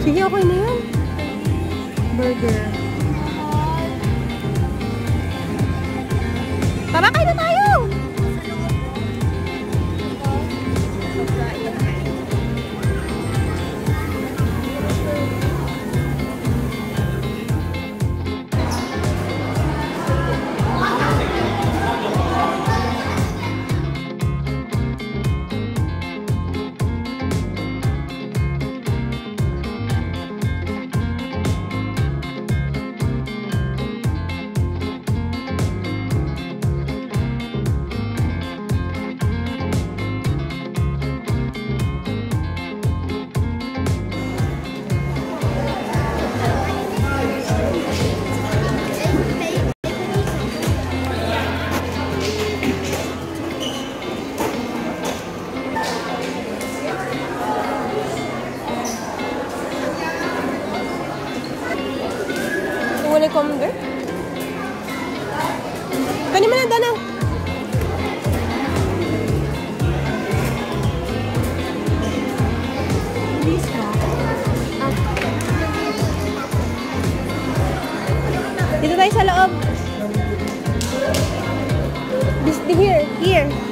Sige, okay na yun. Burger. Tara, kain na tayo! Mga. Kani mo na, Dana. Dito tayo sa loob. This, here, here.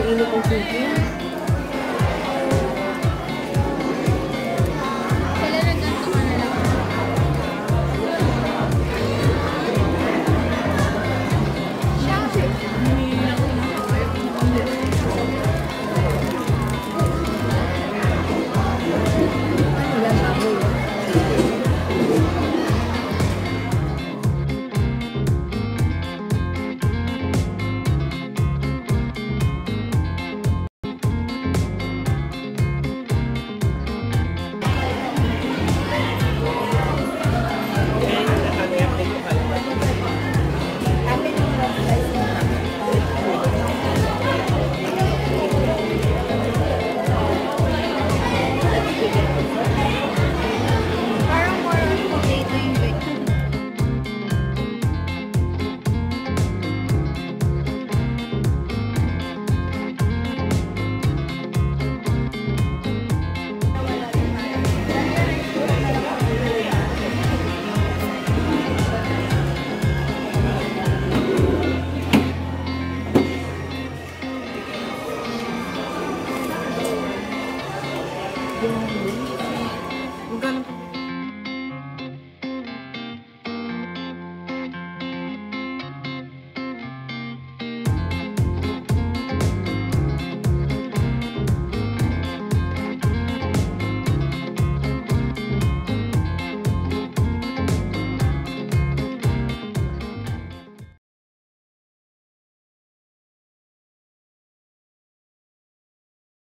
ininom ko